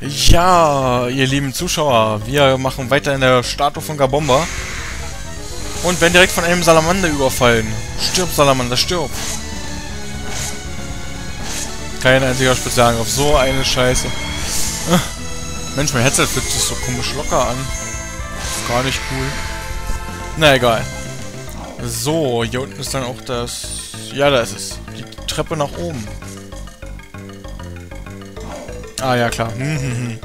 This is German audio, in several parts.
Ja, ihr lieben Zuschauer, wir machen weiter in der Statue von Gabomba. Und werden direkt von einem Salamander überfallen. Stirb, Salamander, stirb. Kein einziger Spezialangriff. So eine Scheiße. Mensch, mein Headset fühlt sich so komisch locker an. Gar nicht cool. Na egal. So, hier unten ist dann auch das... Ja, da ist es. Die Treppe nach oben. Ah, ja, klar. Hm, hm, hm.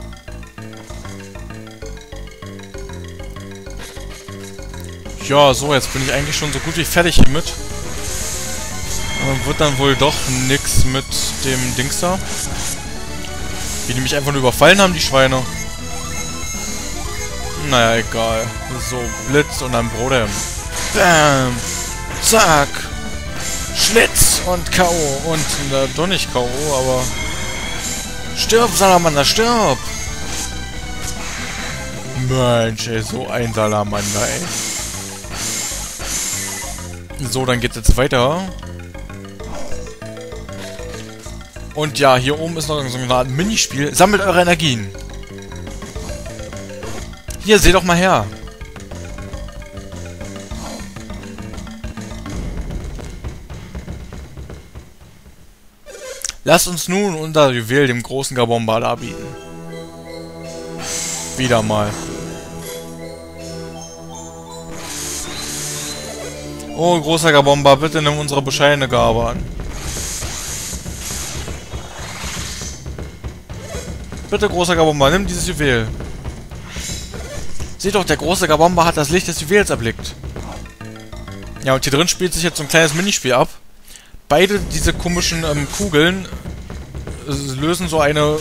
Ja, so, jetzt bin ich eigentlich schon so gut wie fertig hiermit. Aber wird dann wohl doch nix mit dem Dings da. Wie die mich einfach nur überfallen haben, die Schweine. Naja, egal. So, Blitz und dann Brodem. Bam! Zack! Schlitz und K.O. Und, äh, doch nicht K.O., aber... Stirb, Salamander, stirb! Mensch, ey, so ein Salamander, ey. So, dann geht's jetzt weiter. Und ja, hier oben ist noch so eine Art Minispiel. Sammelt eure Energien. Hier, seht doch mal her. Lasst uns nun unser Juwel dem großen Gabomba darbieten. Wieder mal. Oh, großer Gabomba, bitte nimm unsere bescheidene Gabe an. Bitte, großer Gabomba, nimm dieses Juwel. Seht doch, der große Gabomba hat das Licht des Juwels erblickt. Ja, und hier drin spielt sich jetzt so ein kleines Minispiel ab beide diese komischen ähm, Kugeln äh, lösen so eine,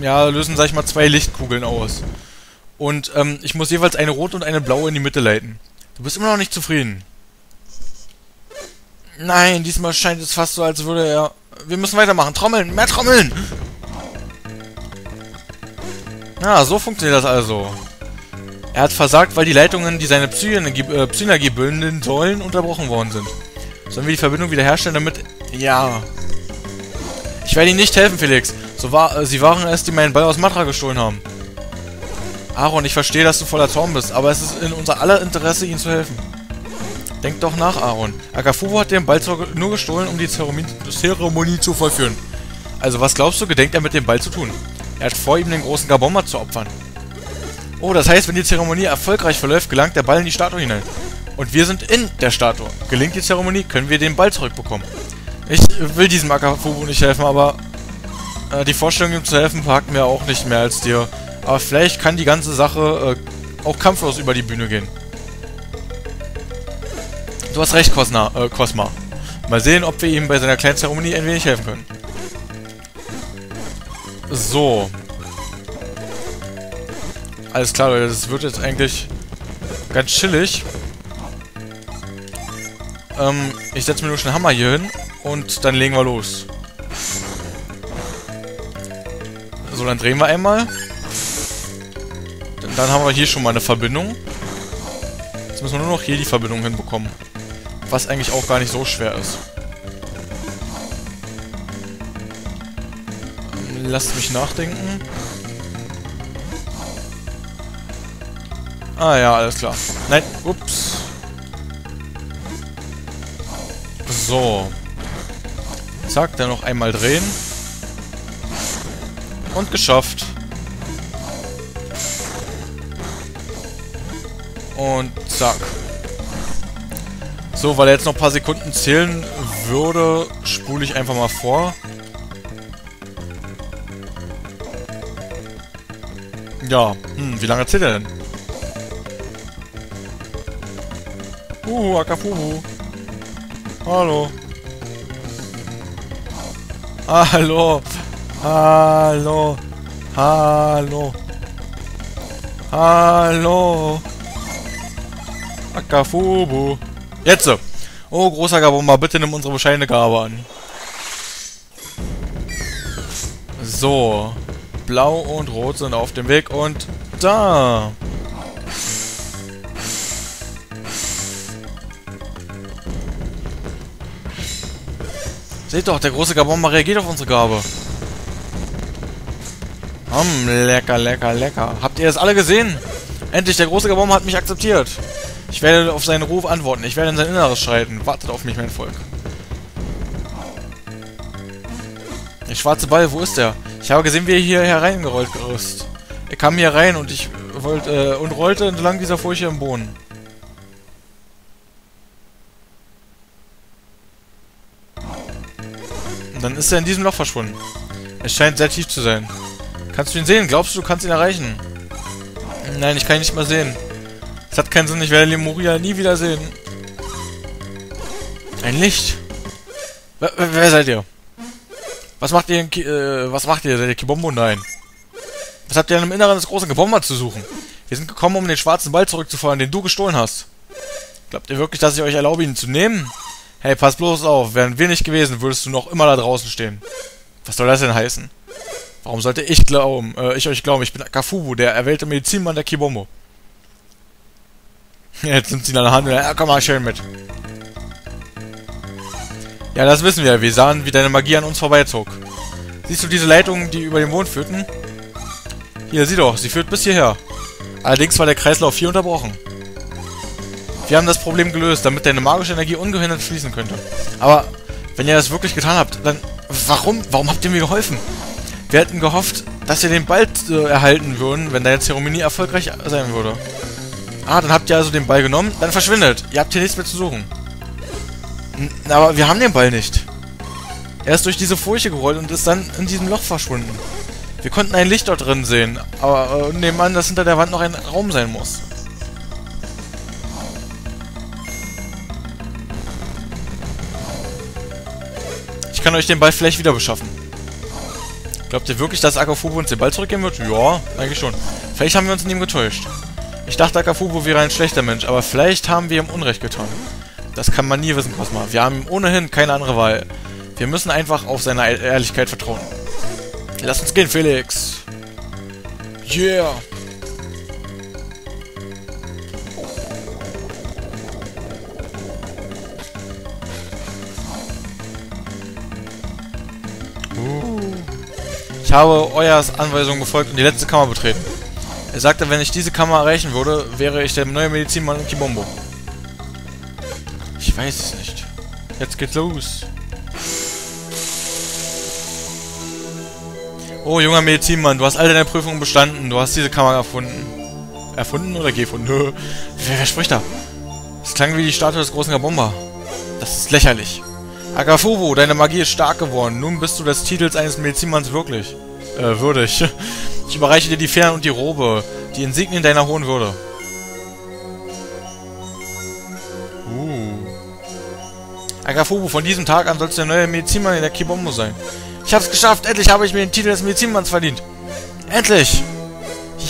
ja, lösen, sag ich mal, zwei Lichtkugeln aus. Und ähm, ich muss jeweils eine rote und eine blaue in die Mitte leiten. Du bist immer noch nicht zufrieden. Nein, diesmal scheint es fast so, als würde er... Wir müssen weitermachen. Trommeln! Mehr Trommeln! Ja, so funktioniert das also. Er hat versagt, weil die Leitungen, die seine Psychenergie, äh, Psychenergie bilden sollen, unterbrochen worden sind. Sollen wir die Verbindung wiederherstellen, damit... Ja. Ich werde Ihnen nicht helfen, Felix. So war, äh, Sie waren es, die meinen Ball aus Matra gestohlen haben. Aaron, ich verstehe, dass du voller Zorn bist, aber es ist in unser aller Interesse, Ihnen zu helfen. Denk doch nach, Aaron. Akafubu hat den Ball nur gestohlen, um die Zeremonie, Zeremonie zu vollführen. Also, was glaubst du, gedenkt er mit dem Ball zu tun? Er hat vor, ihm den großen Gabomba zu opfern. Oh, das heißt, wenn die Zeremonie erfolgreich verläuft, gelangt der Ball in die Statue hinein. Und wir sind in der Statue. Gelingt die Zeremonie, können wir den Ball zurückbekommen. Ich will diesem Akafubu nicht helfen, aber äh, die Vorstellung, ihm zu helfen, packt mir auch nicht mehr als dir. Aber vielleicht kann die ganze Sache äh, auch kampflos über die Bühne gehen. Du hast recht, Cosna, äh, Cosma. Mal sehen, ob wir ihm bei seiner kleinen Zeremonie ein wenig helfen können. So. Alles klar, Leute, das wird jetzt eigentlich ganz chillig. Ähm, ich setze mir nur schon Hammer hier hin und dann legen wir los. So, dann drehen wir einmal. Dann haben wir hier schon mal eine Verbindung. Jetzt müssen wir nur noch hier die Verbindung hinbekommen. Was eigentlich auch gar nicht so schwer ist. Lasst mich nachdenken. Ah ja, alles klar. Nein, ups. So. Zack, dann noch einmal drehen. Und geschafft. Und zack. So, weil er jetzt noch ein paar Sekunden zählen würde, spule ich einfach mal vor. Ja, hm, wie lange zählt er denn? Uh, Akafuhu. Hallo. Hallo. Hallo. Hallo. Hallo. Akafubu. Jetzt. Oh, großer Gabomba, bitte nimm unsere bescheidene Gabe an. So. Blau und Rot sind auf dem Weg und da. Seht doch, der große Gabomba reagiert auf unsere Gabe. Hm, lecker, lecker, lecker. Habt ihr das alle gesehen? Endlich, der große Gabom hat mich akzeptiert. Ich werde auf seinen Ruf antworten. Ich werde in sein Inneres schreiten. Wartet auf mich, mein Volk. Der schwarze Ball, wo ist der? Ich habe gesehen, wie er hier hereingerollt ist. Er kam hier rein und ich wollte äh, und rollte entlang dieser Furche im Boden. Dann ist er in diesem Loch verschwunden. Es scheint sehr tief zu sein. Kannst du ihn sehen? Glaubst du, du kannst ihn erreichen? Nein, ich kann ihn nicht mehr sehen. Es hat keinen Sinn, ich werde Lemuria nie wieder sehen. Ein Licht. Wer, wer seid ihr? Was macht ihr, äh, was macht ihr? Seid ihr Kibombo? Nein. Was habt ihr im Inneren des großen Gebomber zu suchen? Wir sind gekommen, um den schwarzen Ball zurückzufeuern, den du gestohlen hast. Glaubt ihr wirklich, dass ich euch erlaube, ihn zu nehmen? Hey, pass bloß auf. Wären wir nicht gewesen, würdest du noch immer da draußen stehen. Was soll das denn heißen? Warum sollte ich glauben, äh, ich euch glauben, ich bin Akafubu, der erwählte Medizinmann der Kibombo. Jetzt nimmt sie ihn der Hand und ja, komm mal schön mit. Ja, das wissen wir. Wir sahen, wie deine Magie an uns vorbeizog. Siehst du diese Leitungen, die über den Mond führten? Hier, sieh doch, sie führt bis hierher. Allerdings war der Kreislauf hier unterbrochen. Wir haben das Problem gelöst, damit deine magische Energie ungehindert fließen könnte. Aber wenn ihr das wirklich getan habt, dann warum, warum habt ihr mir geholfen? Wir hätten gehofft, dass ihr den bald äh, erhalten würden, wenn deine Zeremonie erfolgreich sein würde. Ah, dann habt ihr also den Ball genommen, dann verschwindet. Ihr habt hier nichts mehr zu suchen. N aber wir haben den Ball nicht. Er ist durch diese Furche gerollt und ist dann in diesem Loch verschwunden. Wir konnten ein Licht dort drin sehen, aber äh, nehmen an, dass hinter der Wand noch ein Raum sein muss. Ich kann euch den Ball vielleicht wieder beschaffen. Glaubt ihr wirklich, dass Akafubu uns den Ball zurückgeben wird? Ja, eigentlich schon. Vielleicht haben wir uns in ihm getäuscht. Ich dachte, Akafubu wäre ein schlechter Mensch, aber vielleicht haben wir ihm Unrecht getan. Das kann man nie wissen, Cosma. Wir haben ohnehin keine andere Wahl. Wir müssen einfach auf seine Ehrlichkeit vertrauen. Lass uns gehen, Felix. Yeah. Ich habe Euers Anweisung gefolgt und die letzte Kammer betreten. Er sagte, wenn ich diese Kammer erreichen würde, wäre ich der neue Medizinmann in Kibombo. Ich weiß es nicht. Jetzt geht's los. Oh, junger Medizinmann, du hast all deine Prüfungen bestanden. Du hast diese Kammer erfunden. Erfunden oder gefunden? wer, wer spricht da? Das klang wie die Statue des großen Gabomba. Das ist lächerlich. Agafubu, deine Magie ist stark geworden. Nun bist du des Titels eines Medizinmanns wirklich. Äh, würdig. Ich überreiche dir die Fähren und die Robe. Die Insignien deiner hohen Würde. Uh. Agafubu, von diesem Tag an sollst du der neue Medizinmann in der Kibombo sein. Ich hab's geschafft. Endlich habe ich mir den Titel des Medizinmanns verdient. Endlich.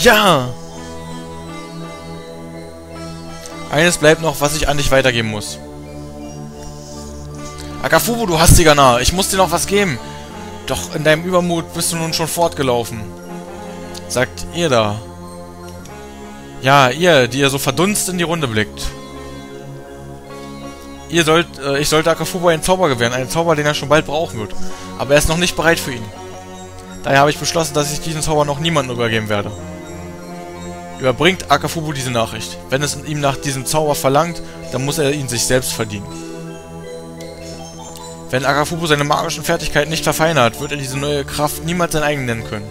Ja. Eines bleibt noch, was ich an dich weitergeben muss. Akafubu, du hastiger Narr, ich muss dir noch was geben. Doch in deinem Übermut bist du nun schon fortgelaufen. Sagt ihr da. Ja, ihr, die ihr so verdunst in die Runde blickt. Ihr sollt, äh, ich sollte Akafubu einen Zauber gewähren, einen Zauber, den er schon bald brauchen wird. Aber er ist noch nicht bereit für ihn. Daher habe ich beschlossen, dass ich diesen Zauber noch niemandem übergeben werde. Überbringt Akafubu diese Nachricht. Wenn es ihm nach diesem Zauber verlangt, dann muss er ihn sich selbst verdienen. Wenn Akafubu seine magischen Fertigkeiten nicht verfeinert, wird er diese neue Kraft niemals sein eigen nennen können.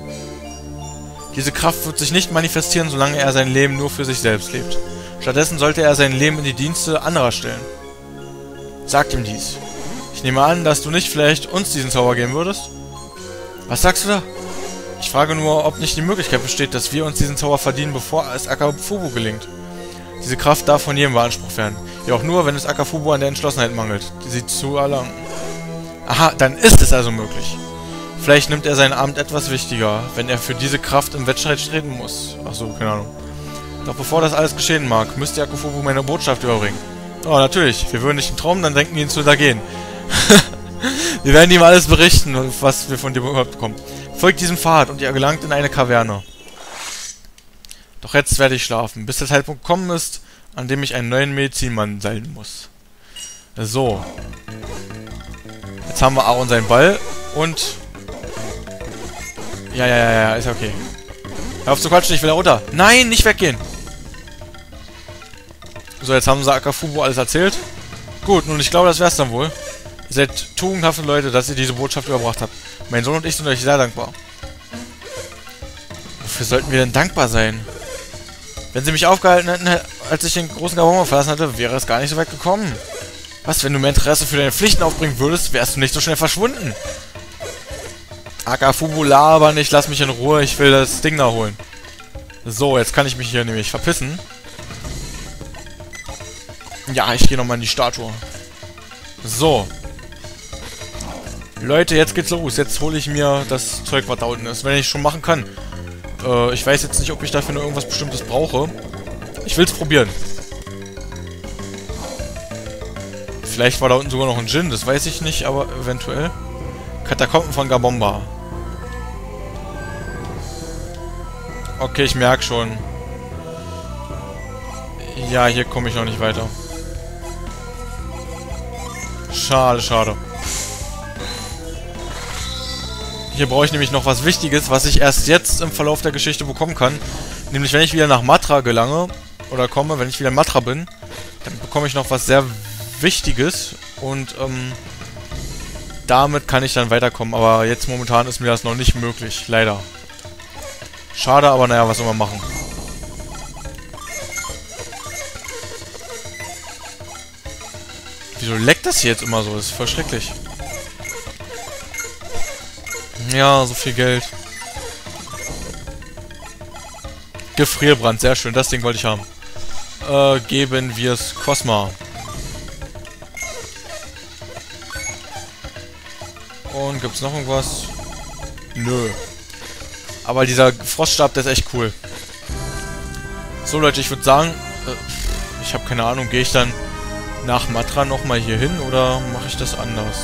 Diese Kraft wird sich nicht manifestieren, solange er sein Leben nur für sich selbst lebt. Stattdessen sollte er sein Leben in die Dienste anderer stellen. Sagt ihm dies. Ich nehme an, dass du nicht vielleicht uns diesen Zauber geben würdest? Was sagst du da? Ich frage nur, ob nicht die Möglichkeit besteht, dass wir uns diesen Zauber verdienen, bevor es Akafubu gelingt. Diese Kraft darf von jedem beansprucht werden. Jedoch nur, wenn es Akafubu an der Entschlossenheit mangelt, sie zu erlangen. Aha, dann ist es also möglich. Vielleicht nimmt er sein Amt etwas wichtiger, wenn er für diese Kraft im Wettstreit treten muss. Achso, keine Ahnung. Doch bevor das alles geschehen mag, müsste Akufubu meine Botschaft überbringen. Oh, natürlich. Wir würden nicht einen Traum, dann denken ihn zu gehen. wir werden ihm alles berichten, was wir von dir überhaupt bekommen. Folgt diesem Pfad und ihr gelangt in eine Kaverne. Doch jetzt werde ich schlafen, bis der Zeitpunkt gekommen ist, an dem ich einen neuen Medizinmann sein muss. So. Jetzt haben wir Aaron seinen Ball und Ja, ja, ja, ja, ist okay. Hör auf zu quatschen, ich will da runter. Nein, nicht weggehen. So, jetzt haben sie Akafubo alles erzählt. Gut, nun, ich glaube, das wär's dann wohl. Seid tugendhafte Leute, dass ihr diese Botschaft überbracht habt. Mein Sohn und ich sind euch sehr dankbar. Wofür sollten wir denn dankbar sein? Wenn sie mich aufgehalten hätten, als ich den großen Gabon verlassen hatte, wäre es gar nicht so weit gekommen. Was, wenn du mehr Interesse für deine Pflichten aufbringen würdest, wärst du nicht so schnell verschwunden. Akafubu, laber nicht, lass mich in Ruhe, ich will das Ding da holen. So, jetzt kann ich mich hier nämlich verpissen. Ja, ich gehe nochmal in die Statue. So. Leute, jetzt geht's los. Jetzt hole ich mir das Zeug, was da unten ist, wenn ich schon machen kann. Äh, ich weiß jetzt nicht, ob ich dafür nur irgendwas Bestimmtes brauche. Ich will's probieren. Vielleicht war da unten sogar noch ein Djinn, das weiß ich nicht, aber eventuell. Katakomben von Gabomba. Okay, ich merke schon. Ja, hier komme ich noch nicht weiter. Schade, schade. Hier brauche ich nämlich noch was Wichtiges, was ich erst jetzt im Verlauf der Geschichte bekommen kann. Nämlich, wenn ich wieder nach Matra gelange, oder komme, wenn ich wieder in Matra bin, dann bekomme ich noch was sehr Wichtiges. Und, ähm, damit kann ich dann weiterkommen. Aber jetzt momentan ist mir das noch nicht möglich, leider. Schade, aber naja, was soll man machen? Wieso leckt das hier jetzt immer so? Das ist voll schrecklich. Ja, so viel Geld. Gefrierbrand, sehr schön. Das Ding wollte ich haben. Äh, geben wir es Cosma. Und gibt's noch irgendwas? Nö. Aber dieser Froststab, der ist echt cool. So, Leute, ich würde sagen, äh, ich habe keine Ahnung, gehe ich dann nach Matra nochmal hier hin oder mache ich das anders?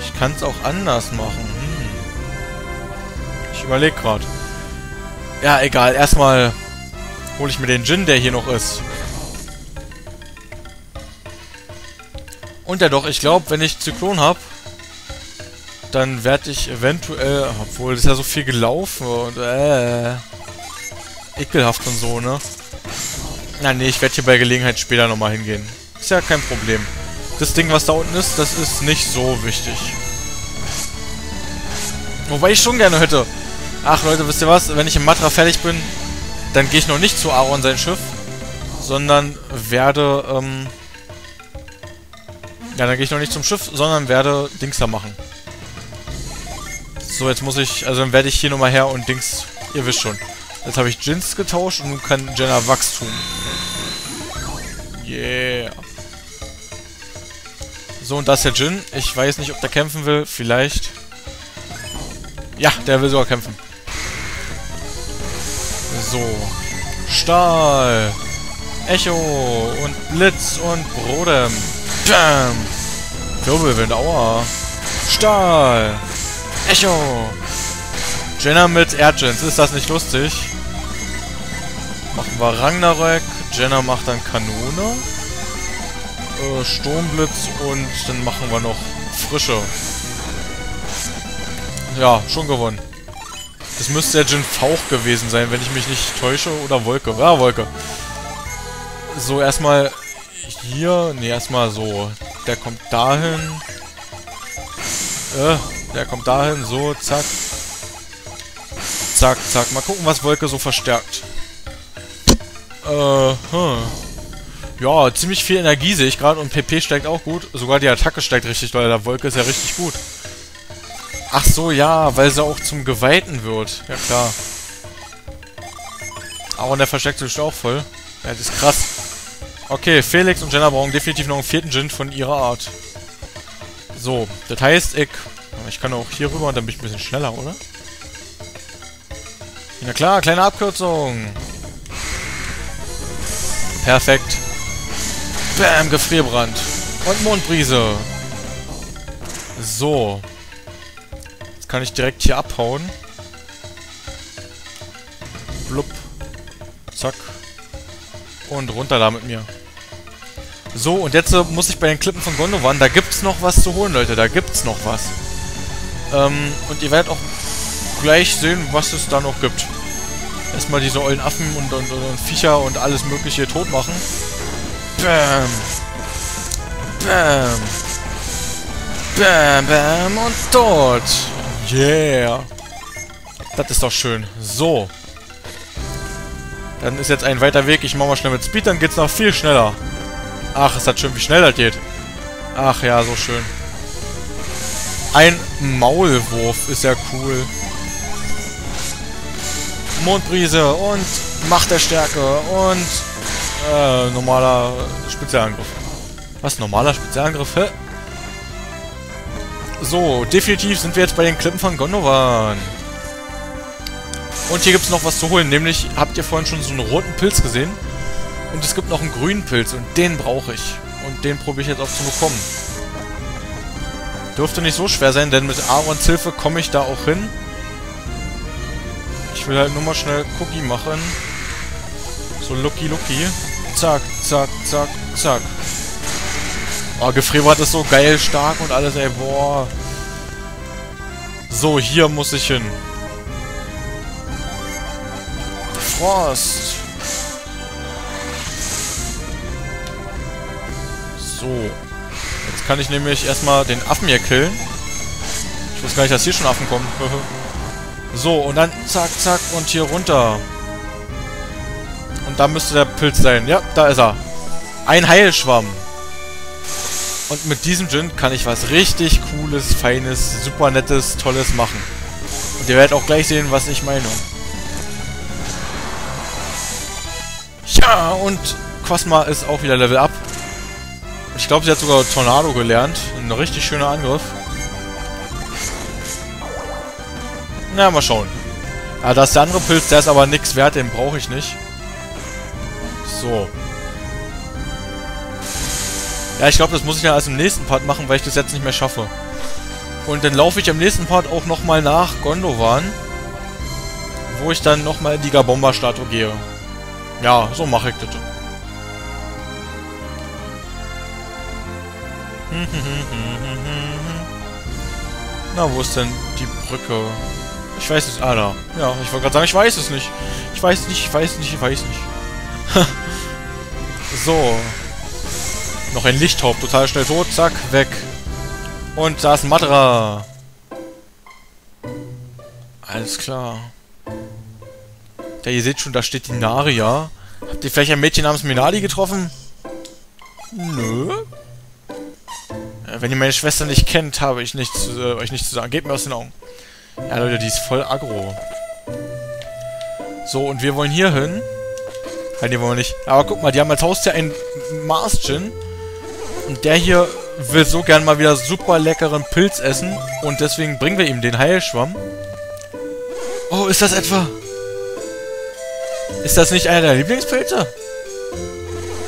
Ich kann es auch anders machen. Hm. Ich überlege gerade. Ja, egal. Erstmal hole ich mir den Gin, der hier noch ist. Und ja doch, ich glaube, wenn ich Zyklon habe, dann werde ich eventuell, obwohl das ist ja so viel gelaufen und äh, ekelhaft und so, ne? Na nee, ich werde hier bei Gelegenheit später nochmal hingehen. Ist ja kein Problem. Das Ding, was da unten ist, das ist nicht so wichtig. Wobei ich schon gerne hätte. Ach Leute, wisst ihr was? Wenn ich im Matra fertig bin, dann gehe ich noch nicht zu Aaron sein Schiff, sondern werde, ähm, ja, dann gehe ich noch nicht zum Schiff, sondern werde Dings da machen. So, jetzt muss ich, also dann werde ich hier nochmal her und Dings, ihr wisst schon. Jetzt habe ich Jins getauscht und nun kann Jenna Wachstum. So, und das ist der Jin. Ich weiß nicht, ob der kämpfen will. Vielleicht. Ja, der will sogar kämpfen. So. Stahl. Echo und Blitz und Brodem. Bam. Wirbelwind, aua. Stahl. Echo. Jenna mit Erdgens. Ist das nicht lustig? Machen wir Ragnarök. Jenna macht dann Kanone. Äh, Sturmblitz und dann machen wir noch Frische. Ja, schon gewonnen. Das müsste der Jin Fauch gewesen sein, wenn ich mich nicht täusche. Oder Wolke. Ja, Wolke. So, erstmal hier. Ne, erstmal so. Der kommt dahin. Äh, der kommt dahin. So, zack. Zack, zack. Mal gucken, was Wolke so verstärkt. Äh, hm. Ja, ziemlich viel Energie sehe ich gerade und PP steigt auch gut. Sogar die Attacke steigt richtig, weil der Wolke ist ja richtig gut. Ach so, ja, weil sie auch zum Geweihten wird. Ja, klar. Aber der versteckt sich auch voll. Ja, das ist krass. Okay, Felix und Jenna brauchen definitiv noch einen vierten Gin von ihrer Art. So, das heißt, ich... Ich kann auch hier rüber und dann bin ich ein bisschen schneller, oder? Na klar, kleine Abkürzung. Perfekt. Bam, Gefrierbrand. Und Mondbrise. So kann ich direkt hier abhauen. Blub. Zack. Und runter da mit mir. So, und jetzt äh, muss ich bei den Klippen von Gondowan, da gibt's noch was zu holen, Leute, da gibt's noch was. Ähm, und ihr werdet auch gleich sehen, was es da noch gibt. Erstmal diese ollen Affen und, und, und Viecher und alles mögliche tot machen. Bam. Bam. Bam, bam und tot. Yeah. Das ist doch schön. So. Dann ist jetzt ein weiter Weg. Ich mache mal schnell mit Speed, dann geht's noch viel schneller. Ach, ist das schön, wie schnell das geht. Ach ja, so schön. Ein Maulwurf ist ja cool. Mondbrise und Macht der Stärke und äh, normaler Spezialangriff. Was? Normaler Spezialangriff? Hä? So, definitiv sind wir jetzt bei den Klippen von Gondowan. Und hier gibt es noch was zu holen, nämlich habt ihr vorhin schon so einen roten Pilz gesehen? Und es gibt noch einen grünen Pilz und den brauche ich. Und den probiere ich jetzt auch zu bekommen. Dürfte nicht so schwer sein, denn mit Aarons Hilfe komme ich da auch hin. Ich will halt nur mal schnell Cookie machen. So Lucky Lucky. Zack, zack, zack, zack. Oh, Gefrierwart ist so geil stark und alles, ey, boah. So, hier muss ich hin. Frost. So. Jetzt kann ich nämlich erstmal den Affen hier killen. Ich wusste gar nicht, dass hier schon Affen kommen. so, und dann zack, zack und hier runter. Da müsste der Pilz sein. Ja, da ist er. Ein Heilschwamm. Und mit diesem Gin kann ich was richtig cooles, feines, super nettes, tolles machen. Und ihr werdet auch gleich sehen, was ich meine. Ja, und Cosma ist auch wieder Level Up. Ich glaube, sie hat sogar Tornado gelernt. Ein richtig schöner Angriff. Na, mal schauen. Ja, das ist der andere Pilz, der ist aber nichts wert, den brauche ich nicht. So. Ja, ich glaube, das muss ich ja erst im nächsten Part machen, weil ich das jetzt nicht mehr schaffe. Und dann laufe ich im nächsten Part auch nochmal nach Gondowan. Wo ich dann nochmal in die Gabomba-Statue gehe. Ja, so mache ich das. Na, wo ist denn die Brücke? Ich weiß es. Ah, da. Ja, ich wollte gerade sagen, ich weiß es nicht. Ich weiß nicht, ich weiß nicht, ich weiß nicht. so. Noch ein Lichthaupt, total schnell tot, zack, weg. Und da ist ein Madra. Alles klar. Ja, ihr seht schon, da steht die Naria. Habt ihr vielleicht ein Mädchen namens Minali getroffen? Nö. Ja, wenn ihr meine Schwester nicht kennt, habe ich nichts, äh, euch nichts zu sagen. Gebt mir aus den Augen. Ja, Leute, die ist voll aggro. So, und wir wollen hier hin. Nein, die wollen wir nicht. Aber guck mal, die haben als Haustier einen Mars-Gin. Und der hier will so gern mal wieder super leckeren Pilz essen. Und deswegen bringen wir ihm den Heilschwamm. Oh, ist das etwa... Ist das nicht einer der Lieblingspilze?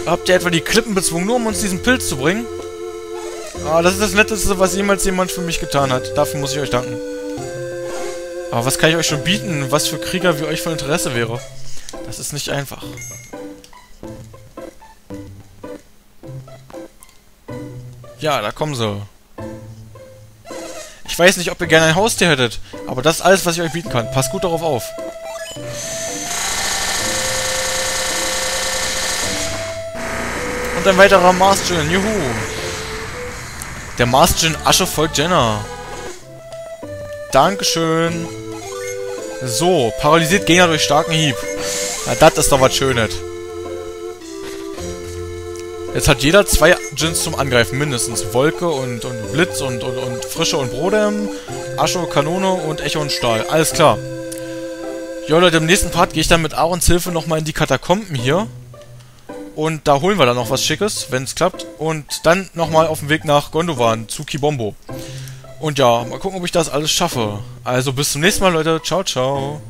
Habt ihr etwa die Klippen bezwungen, nur um uns diesen Pilz zu bringen? Ah, das ist das Netteste, was jemals jemand für mich getan hat. Dafür muss ich euch danken. Aber was kann ich euch schon bieten, was für Krieger wie euch von Interesse wäre? Das ist nicht einfach. Ja, da kommen sie. Ich weiß nicht, ob ihr gerne ein Haustier hättet, aber das ist alles, was ich euch bieten kann. Passt gut darauf auf. Und ein weiterer Marsgen, juhu. Der Marsgen Asche folgt Jenna. Dankeschön. So, paralysiert Gegner durch starken Hieb. Na, das ist doch was Schönes. Jetzt hat jeder zwei Djinns zum Angreifen, mindestens. Wolke und, und Blitz und, und, und Frische und Brodem, Asche, Kanone und Echo und Stahl. Alles klar. Jo Leute, im nächsten Part gehe ich dann mit Aarons Hilfe nochmal in die Katakomben hier. Und da holen wir dann noch was Schickes, wenn es klappt. Und dann nochmal auf dem Weg nach Gondowan zu Kibombo. Und ja, mal gucken, ob ich das alles schaffe. Also bis zum nächsten Mal, Leute. Ciao, ciao.